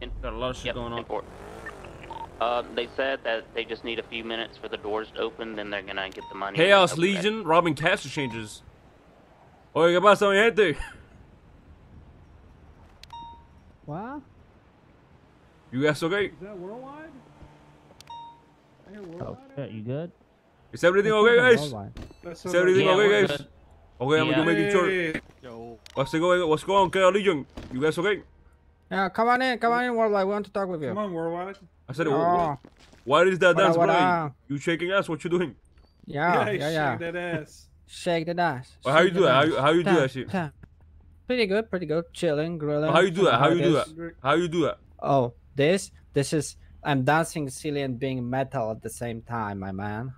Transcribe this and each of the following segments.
In, Got a lot of shit yep, going on. import. Uh, they said that they just need a few minutes for the doors to open, then they're gonna get the money. Chaos Okay. Legion robbing cash exchanges. Oye, ¿qué pasa, mi gente? What? You guys okay? Is that worldwide? I hear Oh worldwide. shit, you good? Is everything okay, guys? That's Is everything Yeah, okay, guys? good. Okay, I'm Yeah. just making sure. Yo. What's the going? What's going on, Chaos Legion? You guys okay? Yeah, come on in, come on in, worldwide. We want to talk with you. Come on, worldwide. I said, Oh, why is that What dance, up, what bro? You shaking ass? What you doing? yeah, hey, yeah, yeah. shake that ass. Shake the ass. Well, how you shake do the that? How ass. you- how you do that shit? Pretty good, pretty good. Chilling, grilling. How you do that? How you do it that? is. How you do that? Oh, this, this is. I'm dancing silly and being metal at the same time, my man.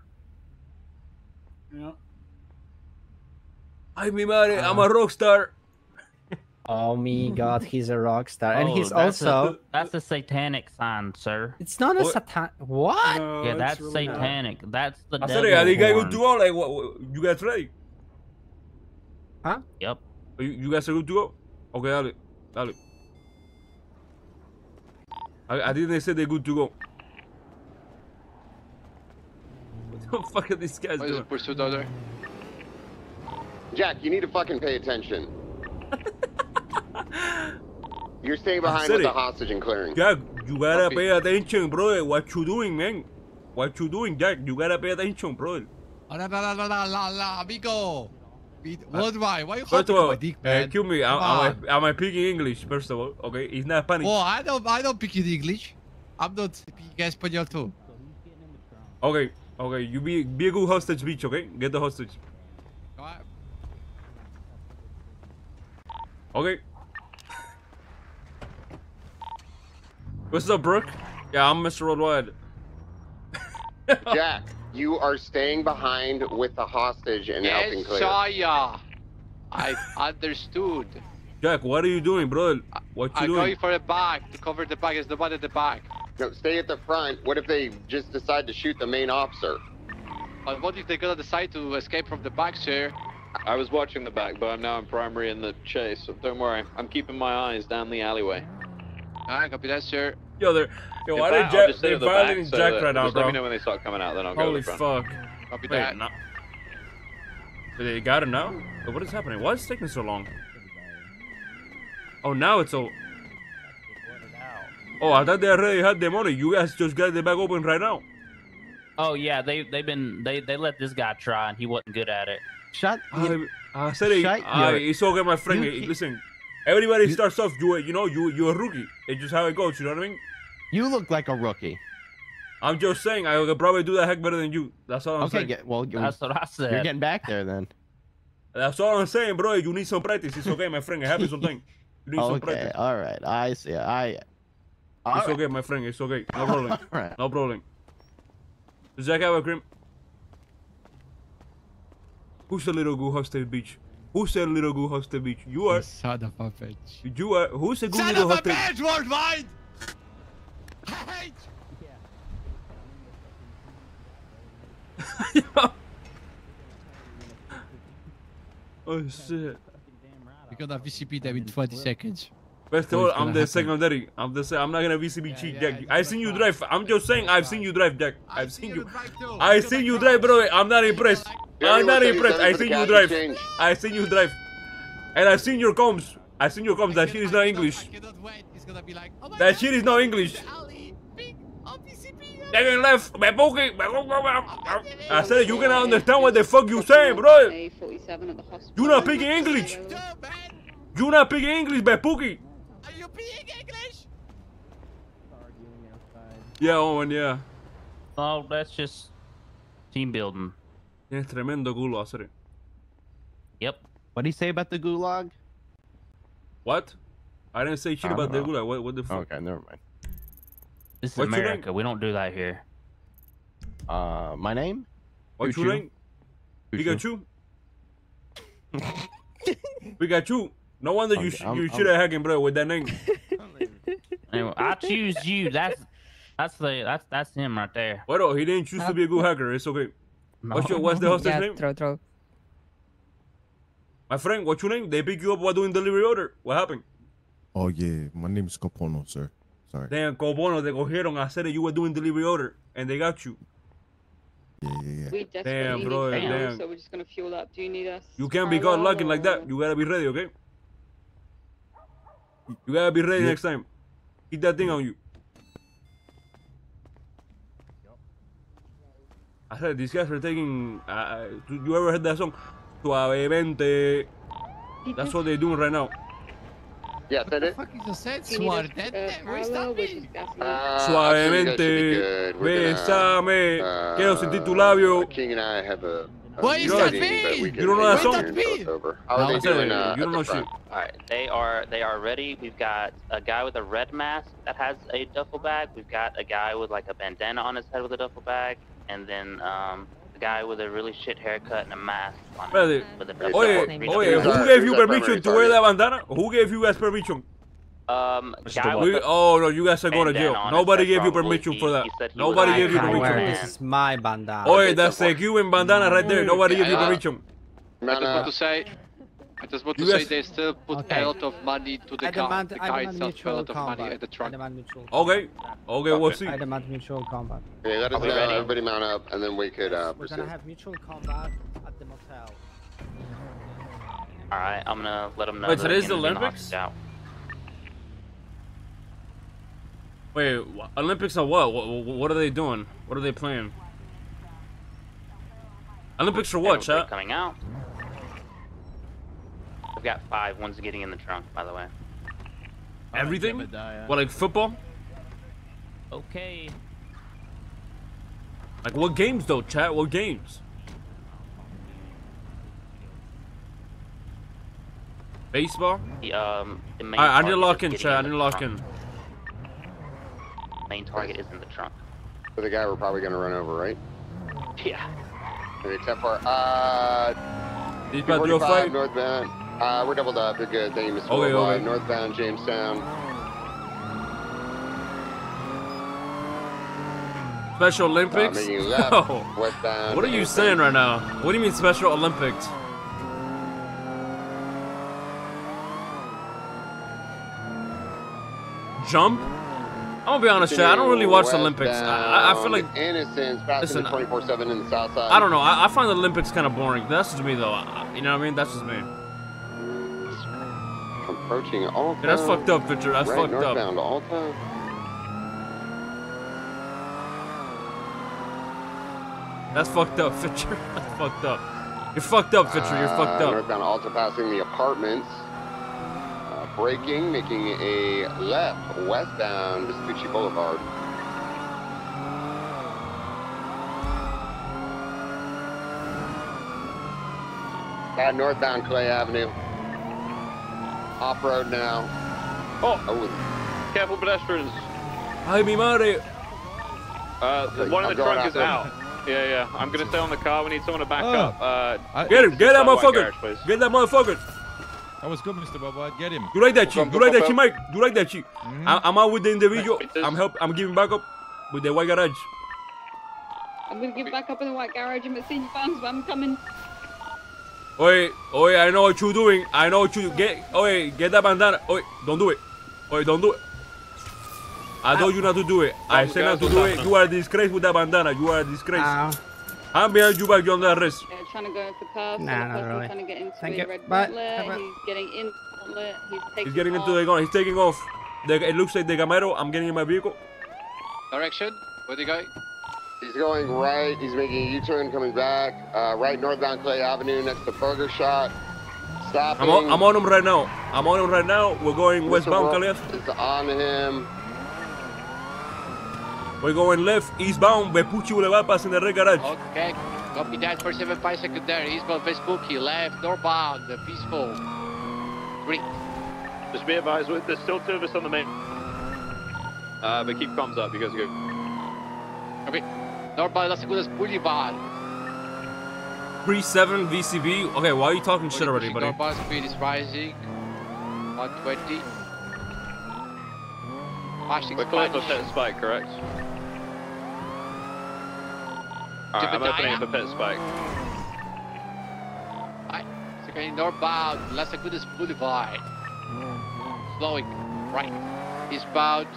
Yeah. Ay, mi madre, I'm a uh. rock star. Oh my God, he's a rock star, and Oh, he's that's a- also. that's a satanic sign, sir. It's not a satan. What? No, yeah, that's really not. satanic. That's the I devil. said, I think I horn. good to go. Like, what, what? You guys ready? Huh? Yep. Oh, you, you guys are good to go? Okay, dale, dale. I, I think they said they're good to go. What the fuck are these guys What is doing? it, pursuit order? Jack, you need to fucking pay attention. You're staying behind with the hostage and clearing. Jack, you gotta Copy. pay attention, bro. What you doing, man? What you doing, Jack? You gotta pay attention, bro. La, la, la, la, la, la, la, amigo. Be- Worldwide, why you First hopping of on all, my dick, uh, man? excuse me, Come am, on. am, I, am I speaking English, first of all? Okay, it's not Spanish. Oh, I don't, I don't speak in English. I'm not speaking Espanol too. Okay, okay, you be be a good hostage, bitch, okay? Get the hostage. Alright. Okay. What's up, Brooke? Yeah, I'm Mr. Worldwide. Jack, you are staying behind with the hostage and helping Yes, clear. Saya. I understood. Jack, what are you doing, bro? What you I'm doing? going for the back to cover the bag. There's nobody at the back. No, stay at the front. What if they just decide to shoot the main officer? But what if they're gonna decide to escape from the back, sir? I was watching the back, but I'm now in primary in the chase, so don't worry. I'm keeping my eyes down the alleyway. Alright, copy that, sir. Yo, they're yo, why fact, they I'll Jack? just stay They at the violating so Jack that- right now, just let me know when they start coming out, then I'll go Holy to the front. fuck! Copy Wait, that. no. They got it now. But what is happening? Why is it taking so long? Oh, now it's all. Oh, I thought they already had the money. You guys just got the bag open right now. Oh yeah, they they've been they they let this guy try and he wasn't good at it. Shut. I, I said it. Shut I, your- it's okay, my friend. Keep- Listen, everybody starts off. You, you know, you you're a rookie. It's just how it goes. You know what I mean? You look like a rookie. I'm just saying. I could probably do that heck better than you. That's all I'm okay, saying. get, well, you're, That's what I said. you're getting back there then. That's all I'm saying, bro. You need some practice. It's okay, my friend. It happens sometimes. You need some Okay, practice. all right. I see. I. All It's right. okay, my friend. It's okay. No problem. All right. No problem. Does Jack have a cream? Who's the little goo hostel beach? Who's the little goo hostel beach? You are. Son of a bitch. You are. Who's the good Son little of a hostel? bitch, worldwide! I hate oh shit. We're gonna VCB them in 20 seconds. First of all, I'm the happen. secondary. I'm the. se- I'm not gonna VCB cheat, yeah, Jack. I gonna seen you drive. I'm just saying, I've seen you drive, Jack. I've seen you you. drive too. I You're seen you drive, bro. I'm not impressed. You I'm not everyone say impressed. I something seen you drive. cash exchange. I seen you drive. And I seen your comms. I seen your comms. That can- shit is not English. I cannot wait. It's gonna be like, oh That God, shit is not English. Ali, big, Taking left, me bookie, me I said you cannot understand what the fuck you saying, bro. You not speaking English. Yo, man, You not speaking English, me pookie. are you being English? Yeah, Owen, yeah. Oh, that's just team building. Tienes tremendo culo, hacer. Yep. What do you say about the gulag? What? I didn't say shit I about the don't gulag. What, what the fuck? Okay, never mind. This is What's America. We don't do that here. Uh, my name? What's your Pikachu. name? Pikachu? Pikachu. No wonder you Okay, sh- I'm- you I'm- should have hacking, bro, with that name. Anyway, I choose you. That's that's the that's that's him right there. Well, he didn't choose to be a good hacker. It's okay. What's your what's the host's yeah, name? throw, throw. My friend, what's your name? They pick you up while doing delivery order. What happened? Oh yeah, my name is Capono, sir. Sorry. Damn, Cobono, te cogieron. I said that you were doing delivery order, and they got you. Yeah, yeah, yeah. We Damn, need bro, fuel, damn. so we're just gonna fuel up. Do you need us? You can't be caught parallel locking like that. You gotta be ready, okay? You gotta be ready Yeah. next time. Keep that thing on you. I said these guys are taking. Uh, uh, you ever heard that song? Suavemente. That's what they're doing right now. Yeah, said it. Fuck you just said Do you need us, suardente. uh, Where's that which mean? is gasoline? Uh, actually, you guys should be Suavemente. good. We're gonna, Bésame. uh, Quiero sentir tu labio. King and I have a. a What is that mean? You don't know that song? it here until it's over. How are I they doing? it. Uh, You don't know the shit. All right, they are they are ready. We've got a guy with a red mask that has a duffel bag. We've got a guy with like a bandana on his head with a duffel bag, and then um, a guy with a really shit haircut and a mask on. Espérate. With a duffel Oye, oye, who gave you our permission to wear that bandana? Who gave you guys permission? Um, guy Bob. We, oh no, you guys are going to jail. Nobody gave you permission He- for that. he he Nobody gave you permission. wear this is my bandana. Oye, Okay, that's so a far. Cuban bandana right there. Nobody gave you Yeah. permission. I No, just no. To say, I just want to You say they still put Okay. a lot of money to the I car. demand, The I car demand itself a lot of money at the I demand mutual Okay, okay, we'll see. I demand mutual combat. Okay, let us know. Everybody mount up, and then we could uh, We're proceed. gonna have mutual combat at the motel. All right, I'm gonna let them know. Wait, today's the gonna be in Olympics? Out. Wait, Olympics are what? what? What are they doing? What are they playing? Olympics for what, They're chat? Coming out. We've got five. One's getting in the trunk, by the way. Everything? What, like football? Okay. Like what games though, chat? What games? Baseball? The, um, the main I, I need to lock is in, getting chat. I the need to lock trunk. in. Main target is in the trunk. For the guy we're probably gonna run over, right? Yeah. Okay, 10 4. Uh, He's about to do a fight. northbound. Uh, we're doubled up. You're good. Thank you, Mr. Okay, Worldwide. okay. Northbound Jamestown. Special Uh, Olympics? making left. Oh, Westbound. what are you saying right now? What do you mean Special Olympics? Jump? I'm gonna be honest, chat. I don't really watch the Olympics. I, I- feel like Innocence passing Listen, the 24 7 in the south side. I don't know. I, I find the Olympics kind of boring. That's just me though. I, you know what I mean? That's just me. Approaching Alta. Yeah, that's fucked up, Victor. That's right, fucked up. Alta. That's fucked up, Fitcher. That's fucked up. You're fucked up, Fitcher. You're fucked Uh, up. Northbound Alta passing the apartments. Uh, braking, making a left westbound Vespucci Boulevard. Uh, northbound Clay Avenue. Off road now. Oh, Oh, careful pedestrians. Ay, mi madre. Uh, Okay, one in I'm the going trunk is after him. out. Yeah, yeah. I'm gonna stay on the car. We need someone to back Oh. up. Uh, I, Get him. Get that motherfucker. garage. Get that motherfucker. that was good, Mr. Bob. I get him. You like that chick? Come, You come, like that come, chick, Mike? You like that chick? Mhm. I, I'm out with the individual. I'm help. I'm giving back up with the white garage. I'm gonna give back up in the white garage and see fans, but I'm coming. Oi, oi, I know what you're doing. I know what you get. Oi, get that bandana. Oi, don't do it. Oi, don't do it. I told you not to do it. I said not to do it. You are a disgrace with that bandana. You are a disgrace. Ow. I'm behind you back. You're under arrest. They're trying to go in for curves. Nah, and not the person really. trying to get into Thank a you. red Bye. He's getting in the gauntlet. He's taking He's getting into the gun. He's taking off. The, it looks like the Camaro. I'm getting in my vehicle. Direction? Where do you go? He's going right. He's making a U-turn coming back. Uh, right northbound Clay Avenue next to Burger Shot. Stopping. I'm on, I'm on him right now. I'm on him right now. We're going Mr. westbound, Rock Caleb. is on him. We're going left, eastbound, Vespucci Boulevard, passing the red garage. Okay, copy that for 75 secondary. Eastbound Vespucci, left, northbound, the peaceful. Three. just be advised, there's still two of us on the main. Uh, but keep comms up. You guys are good. Okay, northbound Las Lagunas Boulevard. 37 VCB. Okay, why are you talking shit already, buddy? Northbound speed is rising. 120. Flashing We're clear for pit spike, correct? Alright, I'm Jebediah. opening for pit and spike. Right. Second northbound, Las Lagunas Boulevard. Slowing right. Eastbound,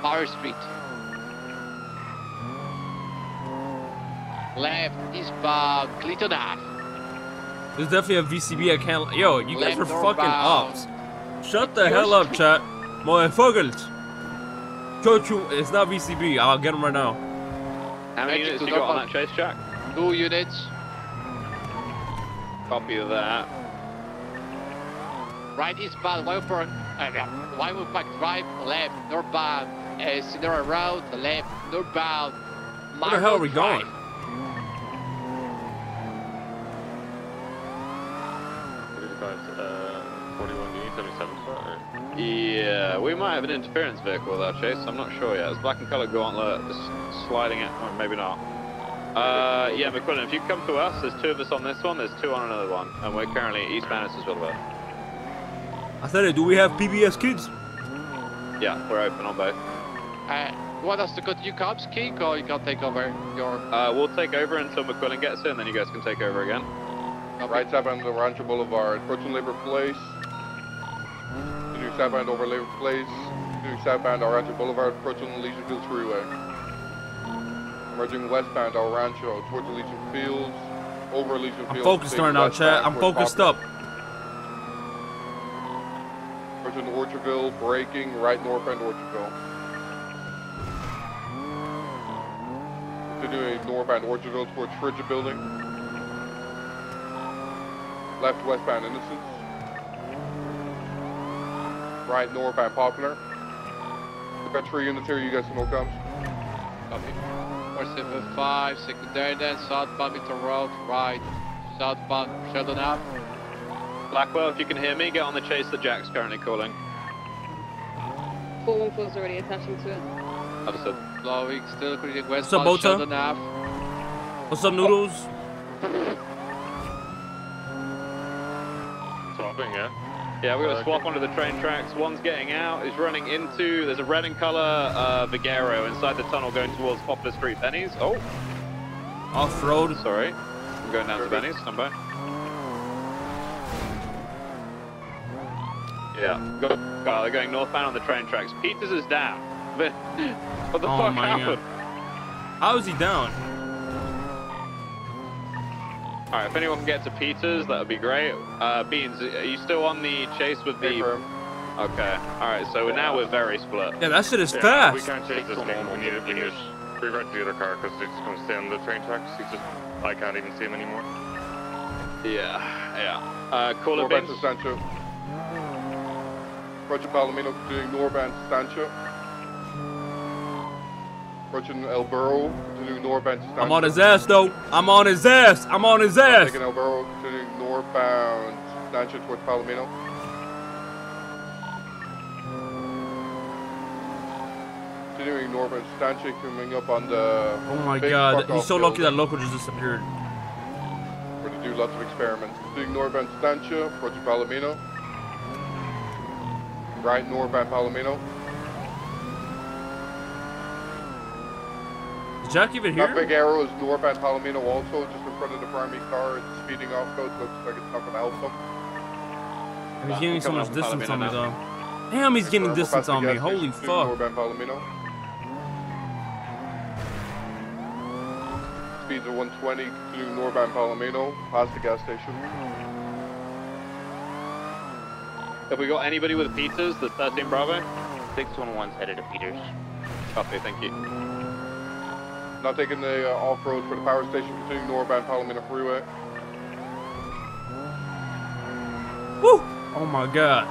Power Street. Left is eastbound Clinton Ave. There's definitely a VCB. I can't. Yo, you guys are fucking northbound. ups. Shut the hell up, chat. Motherfuckers. Coach, you- it's not VCB. I'll get him right now. How many Make units you got on that chase, Jack? Two units. Copy of that. Right eastbound Wyoming, uh, yeah, Wyoming Park Drive. Left northbound uh, Senora Road. Left northbound. Where the hell are we Drive. going? Yeah, we might have an interference vehicle with our chase. I'm not sure yet. It's black and colored gauntlet just sliding it, or maybe not. Uh, yeah, McQuillan, if you come to us, there's two of us on this one, there's two on another one, and we're currently East Bannister's Boulevard. I said it. Do we have PBS kids? Yeah, we're open on both. Uh, you want us to continue cops, King, or you can take over your... Uh, we'll take over until McQuillan gets here, and then you guys can take over again. Right southbound on the Rancho Boulevard, approaching Labor Place. Continuing southbound over Labor Place. Continuing southbound on Rancho Boulevard, approaching Legion Fields Freeway. Emerging westbound El Rancho towards the Legion Fields, over Legion I'm focused right now, chat. I'm focused Popular. up. Approaching Orchardville, braking right northbound Orchardville. Continuing northbound Orchardville towards Frigid Building. Left westbound Innocence. Right northbound Popular. We've got three units here, you guys can all come. Copy. 475, secondary then, southbound Milton Road, right, southbound Sheldon Ave. Blackwell, if you can hear me, get on the chase that Jack's currently calling. 414 is already attaching to it. Understood. Flowing, still creating up, westbound Bota? Sheldon Ave. What's up, noodles? Swapping, yeah? Yeah, we're gonna swap onto the train tracks. One's getting out, is running into, there's a red and color uh, Vigero inside the tunnel going towards Popular Street Benny's. Oh, Off road. sorry. I'm going down to Benny's, stand by. Yeah, go, oh, they're going northbound on the train tracks. Peters is down. What the Oh fuck my God. happened? How is he down? Alright, if anyone can get to Peters, that would be great. Uh, Beans, are you still on the chase with the... Confirm. Okay, alright, so now we're very split. Yeah, that shit is fast. We can't chase this thing. We need, we need to revert to the other car because it's going to stay on the train tracks. He's just, I can't even see him anymore. Yeah, yeah. Uh, caller Northbound Beans. to Sancho. Approaching Palomino, continuing northbound to Sancho. Approaching El Northbound. I'm on his ass, though. I'm on his ass. I'm on his ass. Taking Burro, continuing northbound Sancho towards Palomino. Continuing northbound Sancho, coming up on the. Oh my god. He's so lucky that local just disappeared. Where they do lots of experiments. Continuing northbound Stancha, approaching Palomino. Right northbound Palomino. Is Jack even here? That here? big arrow is northbound Palomino also, just in front of the primary car. It's speeding off code, looks like it's not going to help them. He's getting so much up distance on me, Palomino though. Damn, he's getting distance on me. Holy fuck. Northbound Palomino. Speeds of 120, continuing northbound Palomino, past the gas station. Have we got anybody with Peters, the 13 Bravo? 611's headed to Peters. Copy, thank you. Not taking the uh, off-road for the power station, continuing northbound Palomino Freeway. Woo! Oh my god.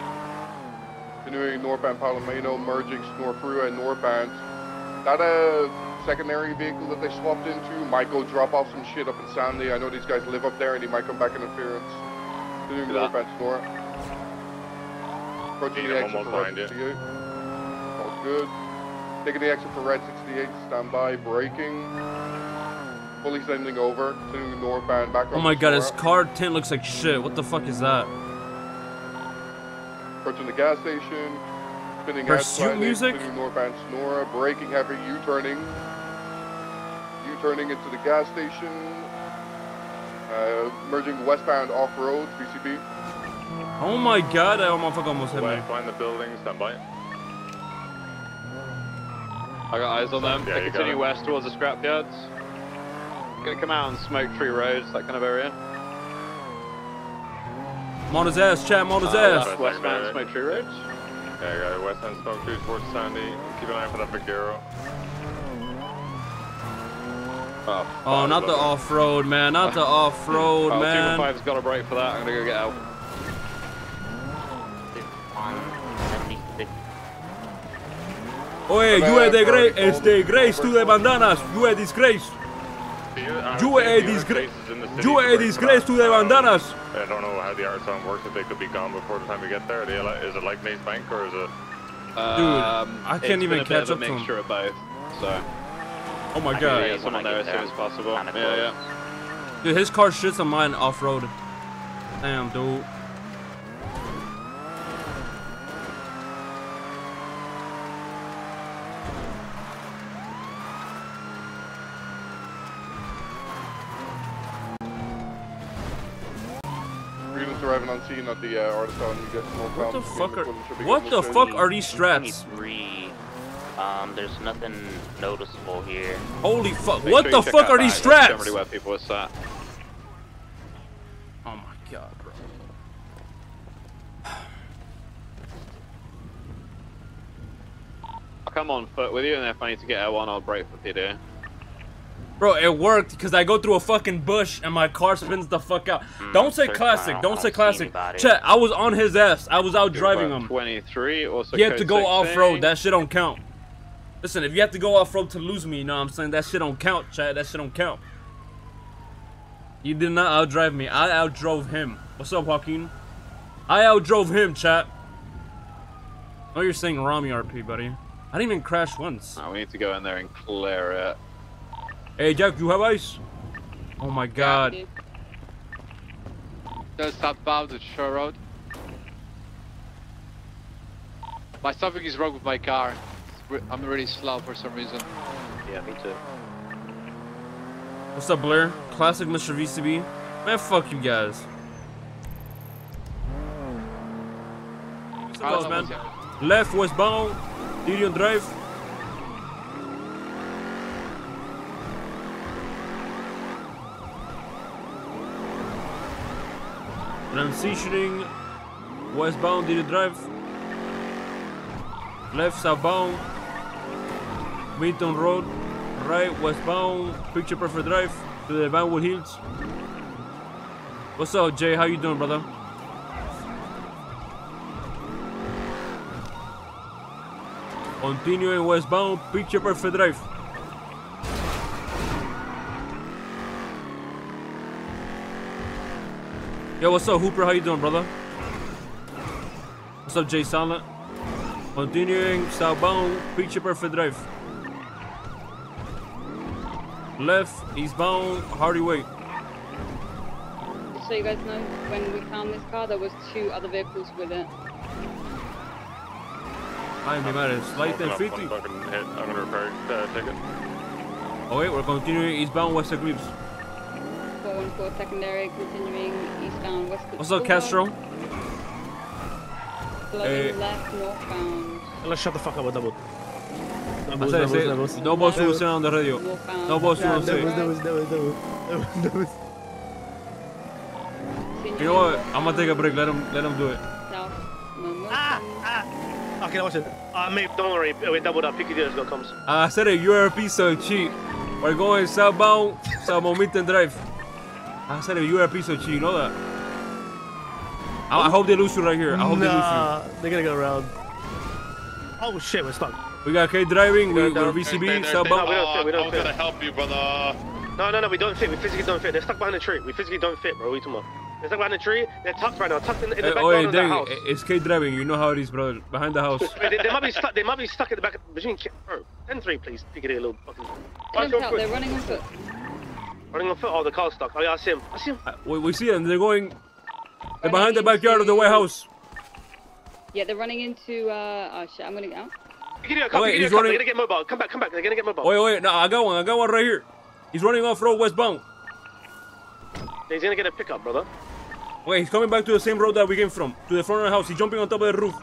Continuing northbound Palomino, merging Senora Freeway and northbound. That a secondary vehicle that they swapped into might go drop off some shit up in Sandy. I know these guys live up there and he might come back interference. Continuing Do that. northbound Senora. Approaching the I'm exit almost for Red behind you. 68. All good. Taking the exit for Red 68, stand by, braking. Fully sending over, continuing northbound back Oh my god, Senora. his car tint looks like shit. What the fuck is that? Approaching the gas station, spinning Pursuit out slightly, music? spinning northbound Senora, braking heavy, U-turning, U-turning into the gas station, uh, merging westbound off-road, VCB. Oh my god, that motherfucker almost hit me. When find the building, stand by. I got eyes on them. Yeah, they you got continue west towards the scrapyards. Gonna come out on Smoke Tree Roads, that kind of area. I'm on his ass, chat. I'm on his Uh, ass. westbound Smoke Tree Roads. Yeah, I got it. West Smoke Tree towards Sandy. Keep an eye out for that Vaquero. Oh, Oh, not the off-road, man. Not the off-road, oh, man. 205's got a break for that. I'm gonna go get out. Oye, you are the great, este, grace to the bandanas. You are disgrace. You are a disgrace. You are a disgrace to the bandanas. I don't know how the Arson works, if they could be gone before the time we get there. Are they, li- is it like Maze Bank or is it... Um, I can't it's even been a bit catch of up a to him. mixture of both. So. Oh my I god. Yeah, someone there as soon as possible. Yeah, yeah. Dude, his car shits on mine off-road. Damn, dude. Students arriving at the uh, Artisan. You get more What the fuck are, what the fuck are these strats? Um, there's nothing noticeable here. Holy fuck, Make what sure the fuck are these that's straps? Where people are sat. Oh my god, bro. I'll come on foot with you, and if I need to get L1, I'll break with you, dude. Bro, it worked because I go through a fucking bush and my car spins the fuck out. Mm, don't say classic. Don't say classic. Chat, I was on his ass. I was out driving him. 23, also You have to go 16. off road. That shit don't count. Listen, if you have to go off road to lose me, you know what I'm saying? That shit don't count, chat. That shit don't count. You did not outdrive me. I outdrove him. What's up, Joaquin? I outdrove him, chat. Oh, you're saying Rami RP, buddy. I didn't even crash once. No, we need to go in there and clear it. Hey, Jack, you have ice? Oh my god. Just southbound to Shore Road. My something is wrong with my car. Re- I'm really slow for some reason. Yeah, me too. What's up, Blair? Classic Mr. VCB. Man, fuck you guys. What's I don't up, know man? Left westbound, Tyrion Drive. Transitioning westbound, Tyrion Drive. Left southbound, Midtown Road. Right westbound, Picture Perfect Drive to the Vinewood Hills. What's up, Jay? How you doing, brother? Continuing westbound, Picture Perfect Drive. Yo, what's up, Hooper? How you doing, brother? What's up, Jay Silent? Continuing southbound, Picture Perfect Drive. Left, eastbound, Hardy Way. Just so you guys know, when we found this car, there was two other vehicles with it. Ay, mi madre, slight Smoking up 50. one fucking hit. I'm gonna repair uh, ticket. Okay, we're continuing eastbound West Eclipse. 414 secondary, continuing eastbound west. What's up, Castro? Flooding Eh. left northbound. Let's shut the fuck up with double. I said, say, no voz solución on the radio. No voz Yeah, solución. doubles, doubles, doubles, doubles, doubles, doubles. You know what? I'm gonna take a break. Let him, let him do it. South. Ah, ah. Okay, watch it. Uh, mate, don't worry. We doubled up. PQD has got comes. I said it. You're a piece of shit. We're going southbound, southbound Midtown Drive. I said it. You're a piece of shit. You know that. I, I hope they lose you right here. I hope they lose you. nah, they're gonna go around. Oh shit, we're stuck. they lose you. We got K driving. We, we're VCB No, southbound. we don't fit. We don't I was fit. gonna help you, brother. No, no, no, we don't fit. We physically don't fit. They're stuck behind the tree. We physically don't fit, bro. What are you talking about? They're stuck behind the tree. They're tucked right now, tucked in, in the Hey, back oh, garden hey, of the dang, house. Eh, it's K driving. You know how it is, brother. Behind the house. Wait, they, they might be stuck. They might be stuck in the back of between. Bro, 10-3, please. Pick it a little fucking. Jump out, they're running on foot. Running on foot. Oh, the car's stuck. Oh yeah, I see him. I see him. We, we see them. They're going. They're behind the backyard of the White House. Yeah, they're running into, uh, oh shit, I'm gonna get out. Give you a couple. wait, give you a he's couple. running- They're gonna get mobile. Come back. Come back. They're gonna get mobile. Wait, wait. No, I got one. I got one right here. He's running off road westbound. He's gonna get a pickup, brother. Wait, he's coming back to the same road that we came from. To the front of the house. He's jumping on top of the roof.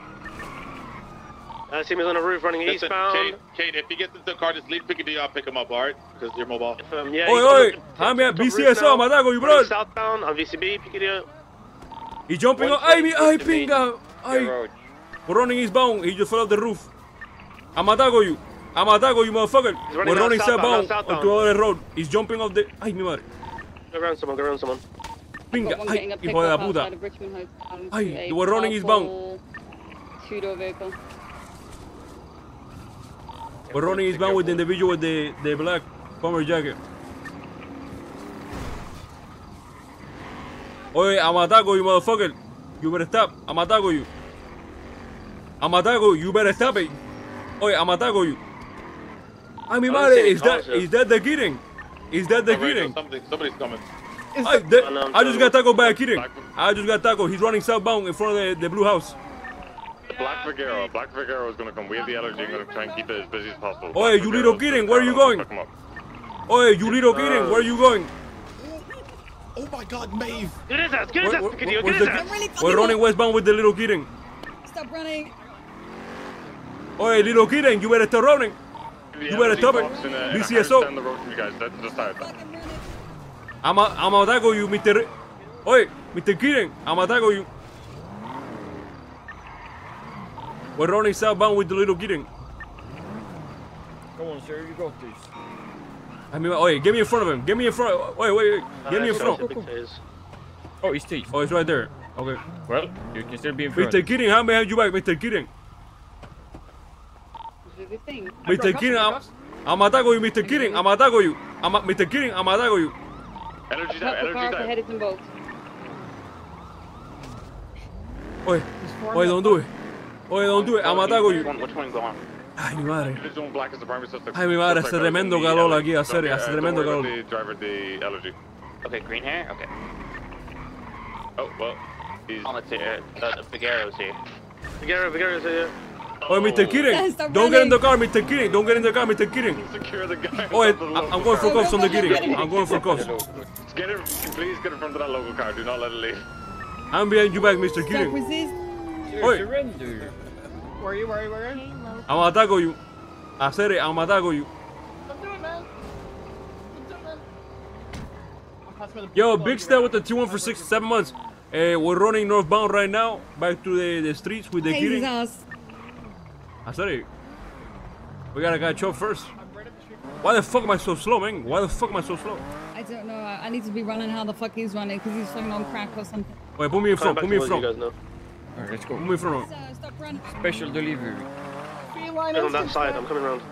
Uh, see him on the roof running Listen, eastbound. Kate, Kate, if he gets into the car, just leave Piccadilly. I'll pick him up, alright? Because you're mobile. Um, yeah, Oi, he's oi, on I'm at top roof BCSO, now. Matago, you bro. Southbound on VCB, Piccadilly. He's jumping on. Ay, mi, ay, pinga. Ay. We're running eastbound. He just fell off the roof. I'm Matago you. I'm Matago you, motherfucker. Running We're running southbound, southbound southbound. onto other road. He's jumping off the. Ay, mi madre. Go around someone, go around someone. Pinga. Got one getting Ay, hijo de la puta. of Richman Hotel. Ay, we're running eastbound. Two-door vehicle. We're running eastbound with the individual with the, the black bomber jacket. Oye, I'm Matago you, motherfucker. You better stop. I'm Matago you. I'm Matago you. You better stop it. Oye, I'm Matago you. I don't madre, is that, is that the kidding? Is that the kidding? something, somebody's coming. I, that- I just got taco by a kidding. I just got taco. He's running southbound in front of the, the blue house. Black Figueroa. Black Figueroa is going to come. We have the allergy. I'm going to try and keep it as busy as possible. Oye, you little kidding, where are you going? Pick him. Oye, you little kidding, where are you going? Oh my god, Maeve! Get his ass, get his Where- ass, where- Piccadilly, where's get his the- ass. We're running westbound with the little kidding. Stop running. Oye, little kidding, you better stop running. You better stop it. box in uh, a- in a house BCSO. down the road from you guys. That's just out. I'm a, I'm a taco you, Mr. Oye, Mr. Kidding, I'm a taco you. We're running southbound with the little kidding. Come on, sir, you got this. I mean, oye, get me in front of him. Get me in front. Wait, wait, wait. Get me in front. Oh, he's teeth. Oh, it's right there. Okay. Well, you can still be in front. Mr. Kidding, how may I have you back, Mr. Kidding? This is the thing. Mr. Kidding, I'm, I'm a taco you, Mr. Kidding. I'm a taco you. I'm Mr. Kidding, I'm a taco you. Allergy Help the car for headed in both. Oye, oye, don't do it. Oye, don't do it. I'm a taco you. Which one, which one going? Ay, mi madre. Individual black is the primary suspect. Ay, mi madre, hace tremendo in the calor allergy. aquí, hace, Okay, hace uh, tremendo don't calor. about The driver, the allergy. Okay, green hair? Okay. Oh, well. He's oh, On the tier. The, the uh, uh, Figuero's here. Figueroa, Figueroa's here. Oye, Mr. Kidding, Stop don't get in the car, Mr. Kidding. Don't get in the car, Mr. Kidding. Secure the guy. Oye, I- I'm going for cops on the Kidding. I'm going for cops. Get it, please get in front of that local car. Do not let it leave. I'm behind you back, Mr. Stop Kidding. resist. Oi. Surrender. Where are you? Where are you? Where are you? I'm a taco you. Hacer it, I'm a taco you. Don't do it, man. Don't do it, man. I'm passing by the Yo, big step with the T1 for six, seven months. Uh, we're running northbound right now, back to the, the streets with the Hey, his Kidding. ass. Hacer it. We gotta catch up first. Why the fuck am I so slow, man? Why the fuck am I so slow? I don't know. I I need to be running how the fuck he's running because he's fucking on crack or something. Wait, put me in Coming front, put me in towards you front. Guys now. Alright, let's go. Move me in front. So, stop running. Special delivery. Get on that side. I'm coming around.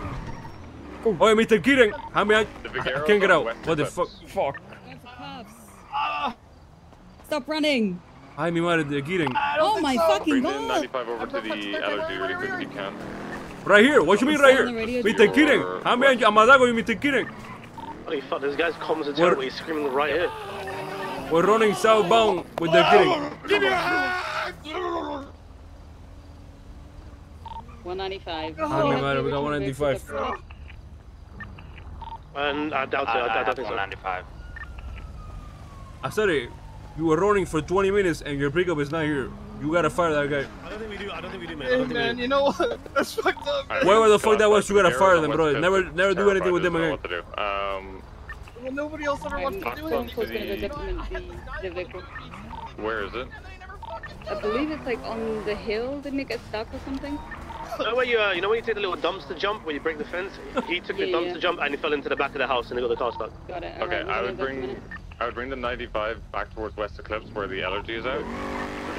Oh, Mr. Kidding, how me? I, The I can't get out. What the fuck? Fuck. Going. Stop running. Ay, mi madre, the Kidding. I don't Oh my so. fucking god. 95 over to the allergy really quick if you can. Right here. What you mean right on the radio, here? Mr. dude. Kidding. How me? I'm a taco you, Mr. Kidding. Holy fuck, this guy's comms are terrible. He's screaming right here. We're running southbound with the Kidding. Give me a hand! 195. Oh, my God, we got 195. And I doubt it, I, I, I doubt it. 195. I said it. You were running for 20 minutes and your pickup is not here. You gotta fire that guy. I don't think we do, I don't think we do, man. Hey, don't think we man, do. you know what? That's fucked up. Alright, Whoever the fuck that was, you gotta fire them, bro. Eclipse Never- is never do anything with them again. what to do. Um, Well, nobody else ever wants to do of anything. course gonna go document the, the where is it? I believe it's like on the hill. Didn't it get stuck or something? No, where you, uh, you know when you take the little dumpster jump where you break the fence? He took the dumpster yeah. jump and he fell into the back of the house and he got the car stuck. Got it. Okay, Alright, I would bring I would bring the 95 back towards West Eclipse where the allergy is out.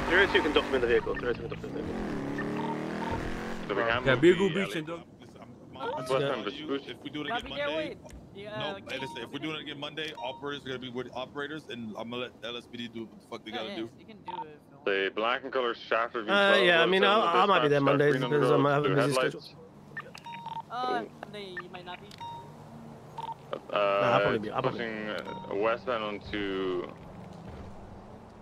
302 can document the vehicle. 302 can document the vehicle. So we can Yeah, move be a the beach and dog. West End. If we do it again Monday, no, hey, listen, if we're doing it again Monday, operators are gonna be with operators, and I'm gonna let LSPD do what the fuck they gotta do. The black and color shaft review. Uh, yeah, I mean, I- I might be dispatch there stuff, Mondays green on the because I'm road, having a busy headlights. Uh, Monday you might not be. Uh, I'll probably be- I'll probably pushing uh, westbound onto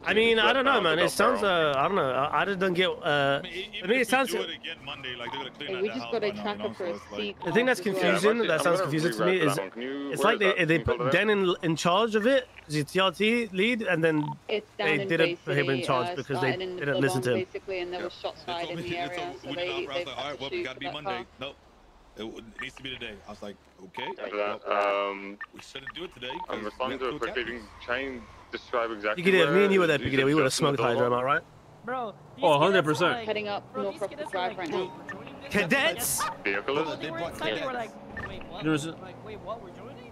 I mean, I don't know, man. It sounds. Uh, I don't know. I, I just don't get. Uh, I mean, it sounds. Do it again Monday, like they're gonna clean Hey, we just got a by tracker for a it's like- seat. The thing that's confusing, I'm that sounds confusing to me, is that one. Can you it's like they that? they put build it Dan in in charge of it, the TRT lead, and then they didn't put him in charge uh, because they didn't listen to him. Basically, and there was shots fired in the area, so we they did not, I was they've like, all right, well, we gotta be Monday. car. Nope. It, needs to be today. I was like, okay. After that, well, um, we shouldn't do it today. I'm 'cause we responding to it two quickly. If you attackers. can try and describe exactly. You could have, me and you were where there, these Piggy. We would have just in smoked Hydra, am I right? Bro. these Oh, 100%. like- Heading up bro, North these Rockford cadets were Drive right "Wait, now. we're joining this?" Cadets? Vehicle is. they were inside, they were like, wait, what? There's a- Like, wait, what? We're joining?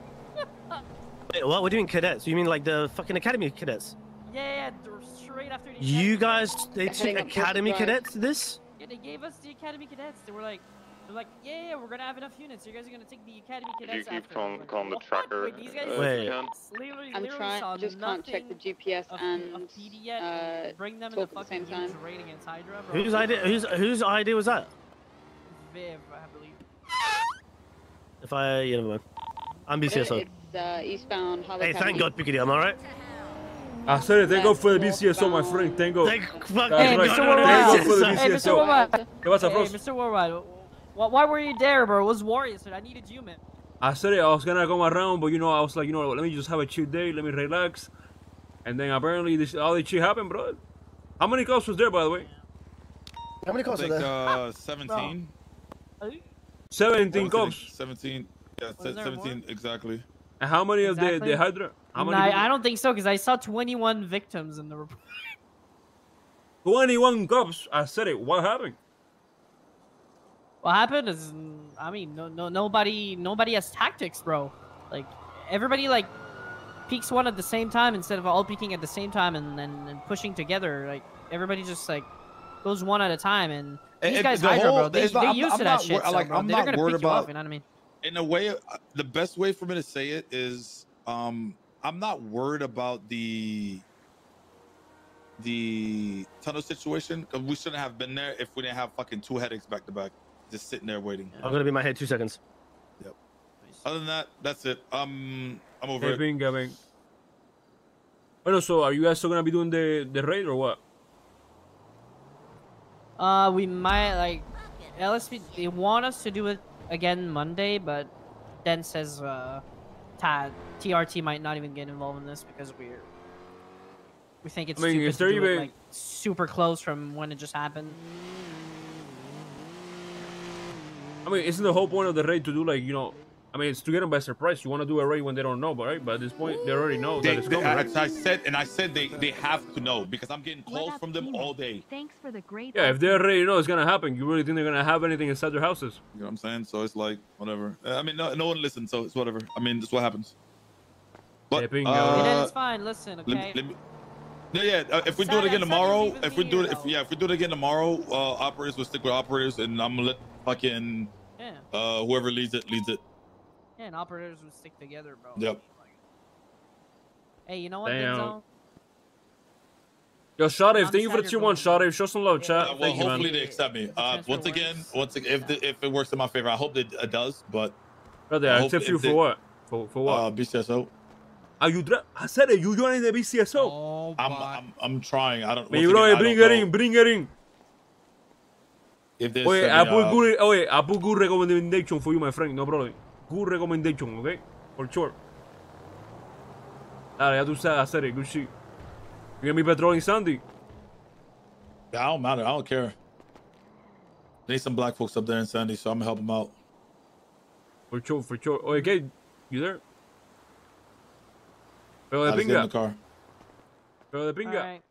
Wait, what? What do you mean cadets? You mean like the fucking academy cadets? Yeah, yeah, they're straight after the You guys, they They're took heading up North academy cadets to this? Yeah, they gave us the academy cadets. They were like, they're like, yeah, yeah, we're gonna have enough units. You guys are gonna take the academy If you cadets keep after. calling, Like, calling the tracker. Wait, these guys uh, Wait. if you can. literally, I'm literally trying, saw just can't check the GPS of, and of yet. uh, bring them in the at the same fucking huge time. raid against Hydra. Bro. Whose idea? Whose whose idea was that? Viv, I believe. If I, you know, I'm BCSO. It's uh, eastbound Hollow Hey, thank Academy. God, Piccadilly, am I right? I said it. Thank God for the BCSO, my friend. Thank God. Thank fuck That's Hey, right. Mr. Thank Worldwide. God for the Hey, Mr. Worldwide. Hey, what's up, Hey, bros? Mr. Worldwide. Why, why were you there, bro? It was Warriors, I needed you, man. I said it. I was gonna go around, but you know, I was like, you know, let me just have a chill day. Let me relax. And then apparently, this all this shit happened, bro. How many cops was there, by the way? How many I calls are think there? uh, 17. 17 cops. 17. Yeah, Was se- 17 exactly. And how many of the, the Hydra? How many? Nah, people? I don't think so, because I saw 21 victims in the report. 21 cops. I said it. What happened? What happened is, I mean, no, no, nobody, nobody has tactics, bro. Like, everybody like peaks one at the same time instead of all peaking at the same time and and, and pushing together. Like, everybody just like goes one at a time, and these And- guys the Hydra, bro, whole- they it's not- they used I'm to that shit. wor- so, like, bro, I'm they're not gonna worried pick you off. about- You know what I mean? in a way, uh, the best way for me to say it is, um, I'm not worried about the the tunnel situation because we shouldn't have been there if we didn't have fucking two headaches back to back, just sitting there waiting. I'm gonna be in my head two seconds. Yep. Other than that, that's it. Um, I'm over Hey, it. venga, ven. Bueno, so are you guys still gonna be doing the the raid or what? Uh, we might like LSP. They want us to do it again Monday, but Den says uh, ta- TRT might not even get involved in this because we're we think it's I mean, stupid is to there do it, like super close from when it just happened. I mean, isn't the whole point of the raid to do like you know? I mean, it's to get them by surprise. You want to do a raid when they don't know, but right? But at this point, they already know They, that it's they- coming. I, right? I said, and I said they they have to know because I'm getting calls from them all day. Thanks for the great. Yeah, if they already know it's gonna happen, you really think they're gonna have anything inside their houses? You know what I'm saying? So it's like whatever. Uh, I mean, no, no one listens, so it's whatever. I mean, that's what happens. But bingo. uh, and it's fine. Listen, let me- okay. let me- yeah, yeah. Uh, if we do it again tomorrow, if we do it, if yeah, if we do it again tomorrow, uh, operators will stick with operators, and I'm gonna let fucking Yeah. uh whoever leads it leads it. Yeah, and operators would stick together, bro. Yep. Hey, you know what, Damn. Denzel? Yo, Shade, I'm thank you for the two you're one. Shade, show some love, chat. Uh, well, Thank you, hopefully man. they accept me. Uh, transfer once again, works, once again, if the, if it works in my favor, I hope that it does. But Brother, I I hope accept you for they- what? For for what? uh, BCSO. Are you? Dra- I said it. You joining the BCSO? Oh, I'm, I'm I'm trying. I don't. Me once bro, again, bring don't it know in, bring it in. If they Oye, send I put uh, good. Oye, I put good recommendation for you, my friend. No problem. Good recommendation, okay? For sure. Dale, ya tú sabes hacer it. Good shit. You get me petrol in Sandy. Yeah, I don't matter. I don't care. Need some black folks up there in Sandy, so I'm gonna help them out. For sure, for sure. Oye, ¿qué? You there? Pero I de just get in pinga. the car. Pero de pinga. Alright.